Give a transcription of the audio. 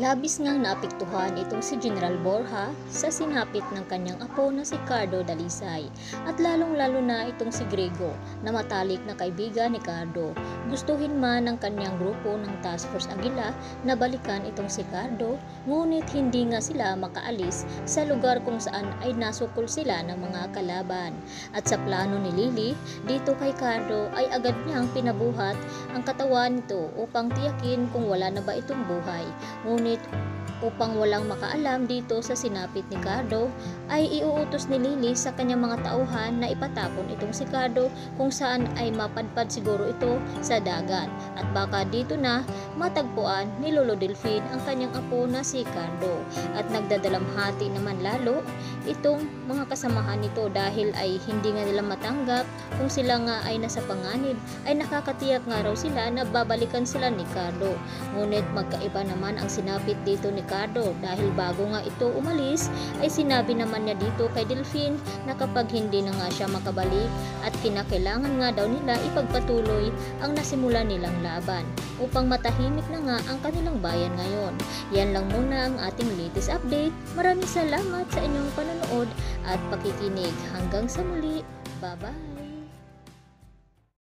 Labis ngang naapektuhan itong si General Borja sa sinapit ng kanyang apo na si Cardo Dalisay at lalong-lalo na itong si Grego na matalik na kaibigan ni Cardo. Gustuhin man ng kanyang grupo ng Task Force Aguila na balikan itong si Cardo ngunit hindi nga sila makaalis sa lugar kung saan ay nasukol sila ng mga kalaban. At sa plano ni Lily, dito kay Cardo ay agad niyang pinabuhat ang katawan nito upang tiyakin kung wala na ba itong buhay. Ngunit upang walang makaalam dito sa sinapit ni Cardo ay iuutos ni Lily sa kanyang mga tauhan na ipatapon itong si Cardo kung saan ay mapadpad siguro ito sa dagat. At baka dito na matagpuan ni Lolo Delfin ang kanyang apo na si Cardo. At nagdadalamhati naman lalo itong mga kasamahan nito dahil ay hindi nga nila matanggap kung sila nga ay nasa panganib ay nakakatiyak nga raw sila na babalikan sila ni Cardo. Ngunit magkaiba naman ang sinapit dito ni Cardo dahil bago nga ito umalis ay sinabi naman niya dito kay Delphine na kapag hindi na nga siya makabalik at kinakailangan nga daw nila ipagpatuloy ang nasimula nilang laban upang matahimik na nga ang kanilang bayan ngayon. Yan lang muna ang ating latest update. Maraming salamat sa inyong panonood at pakikinig. Hanggang sa muli. Bye-bye!